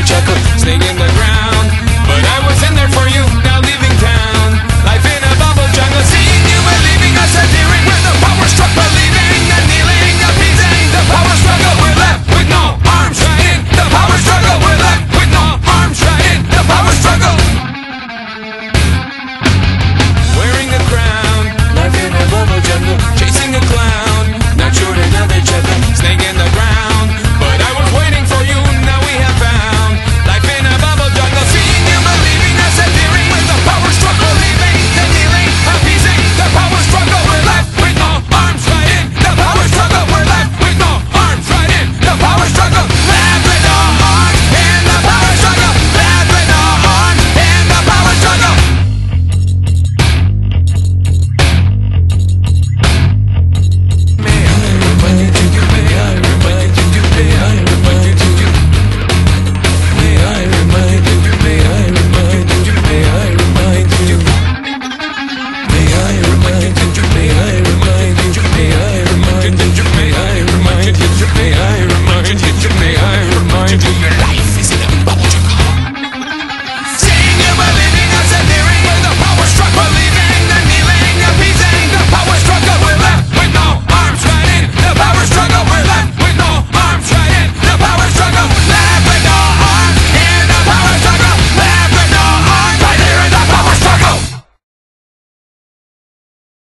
woodchucker sitting in the ground. But I was in there for you.